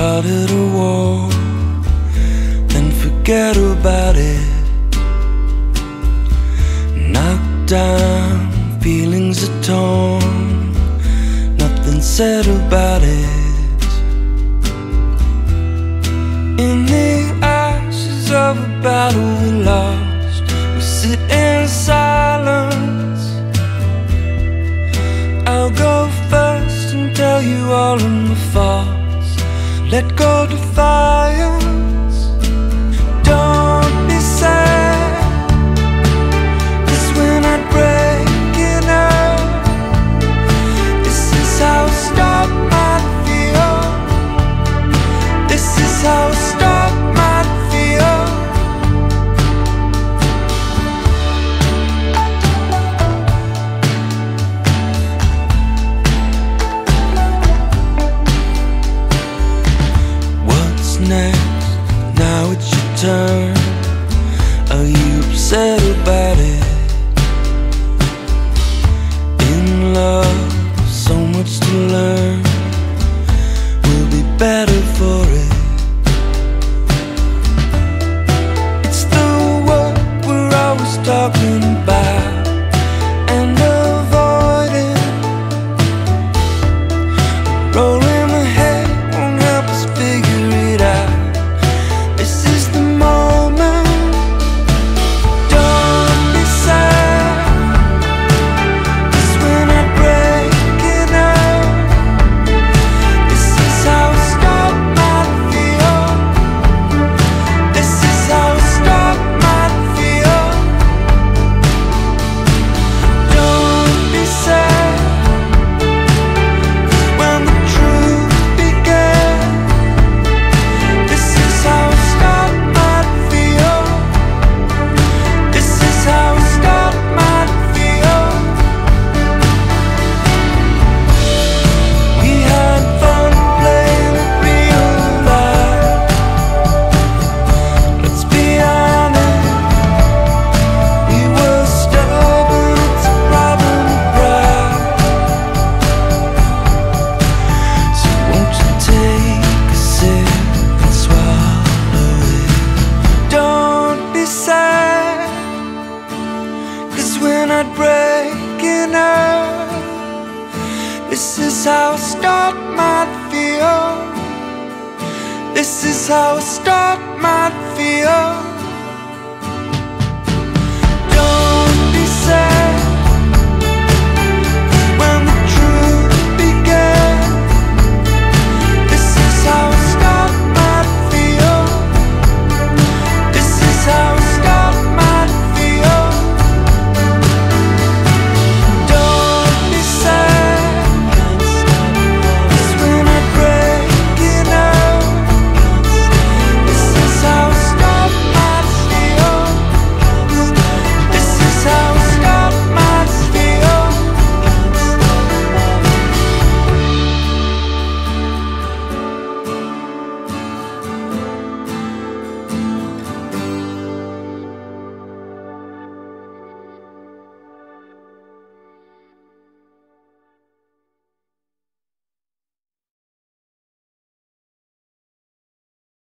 started a war Then forget about it. Knocked down, feelings are torn Nothing said about it. In the ashes of a battle we lost Let go to fire. Turn. when I'd it up. This is how I start my feel. This is how I start my feel.